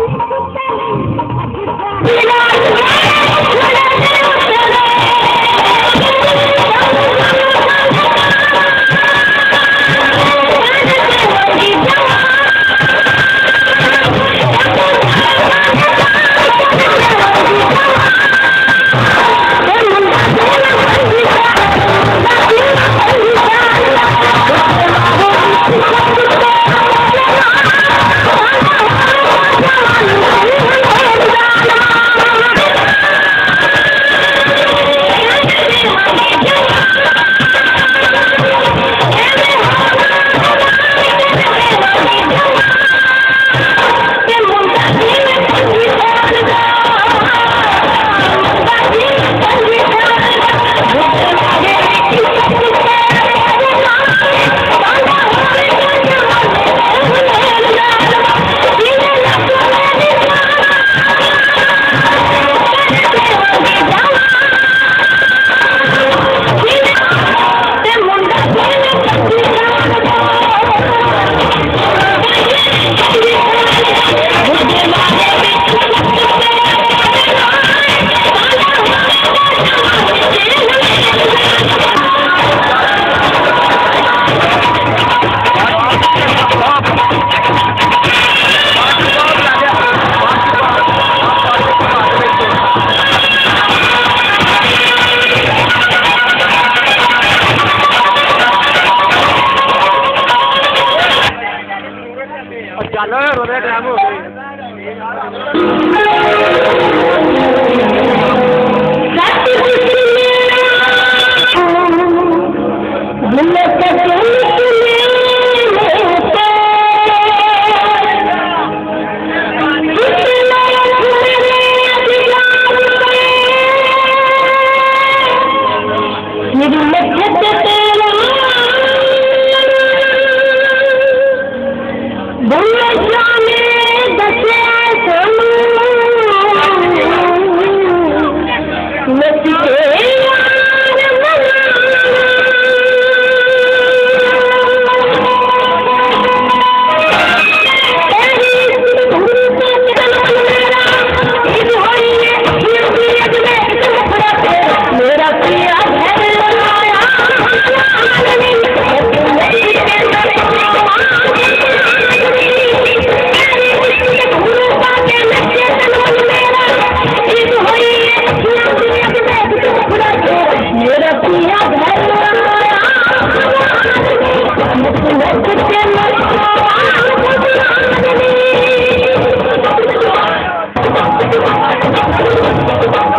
Thank you. चलो रोने ड्रामो Thank you.